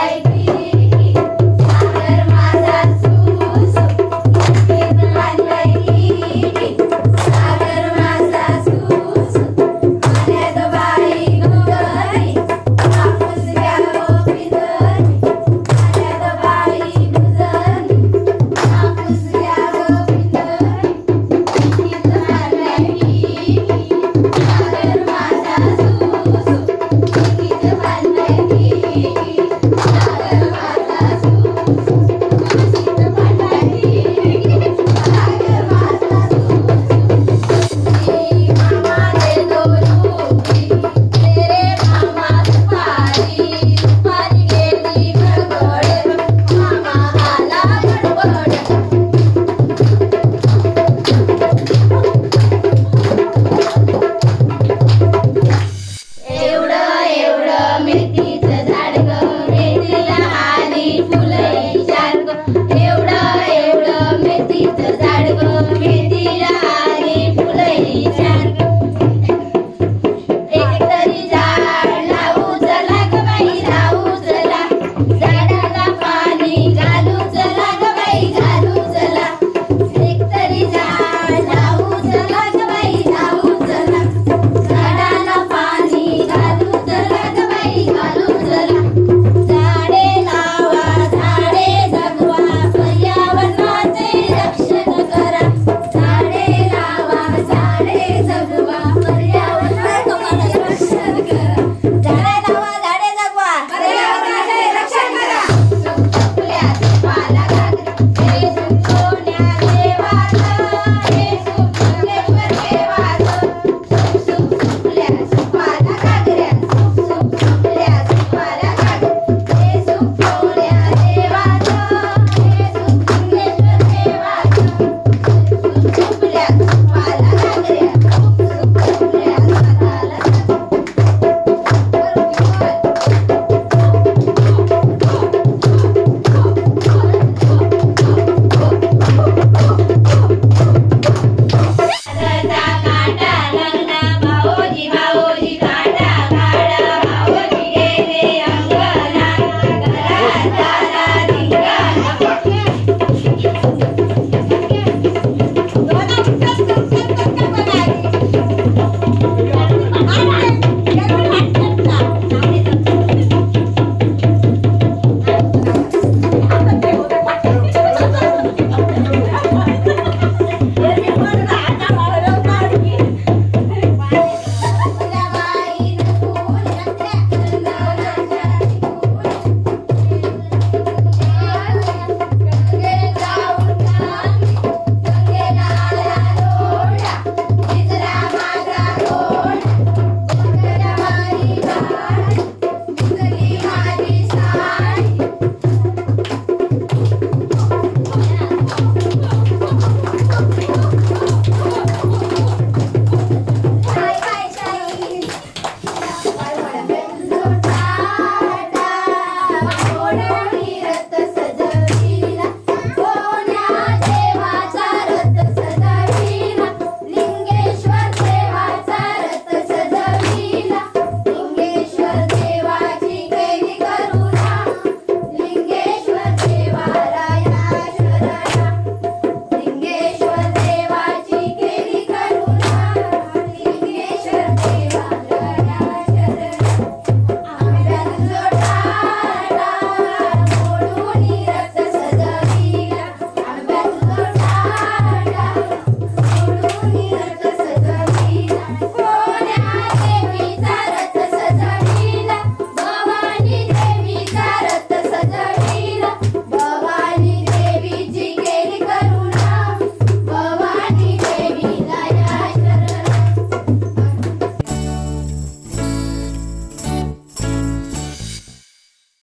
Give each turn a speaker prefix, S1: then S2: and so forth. S1: start.